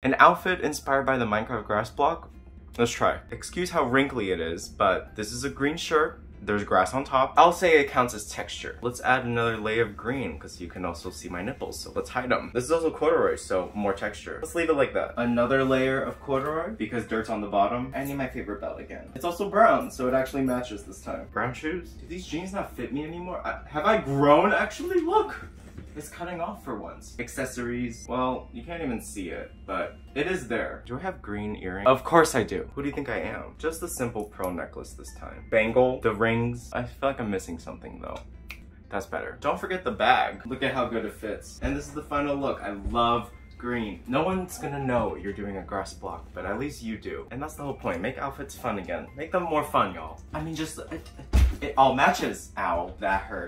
An outfit inspired by the Minecraft grass block? Let's try. Excuse how wrinkly it is, but this is a green shirt. There's grass on top. I'll say it counts as texture. Let's add another layer of green because you can also see my nipples, so let's hide them. This is also corduroy, so more texture. Let's leave it like that. Another layer of corduroy because dirt's on the bottom. I need my favorite belt again. It's also brown, so it actually matches this time. Brown shoes? Do these jeans not fit me anymore? I, have I grown actually? Look! It's cutting off for once. Accessories, well, you can't even see it, but it is there. Do I have green earrings? Of course I do. Who do you think I am? Just a simple pearl necklace this time. Bangle, the rings. I feel like I'm missing something though. That's better. Don't forget the bag. Look at how good it fits. And this is the final look. I love green. No one's gonna know you're doing a grass block, but at least you do. And that's the whole point. Make outfits fun again. Make them more fun, y'all. I mean, just, it, it all matches. Ow, that hurt.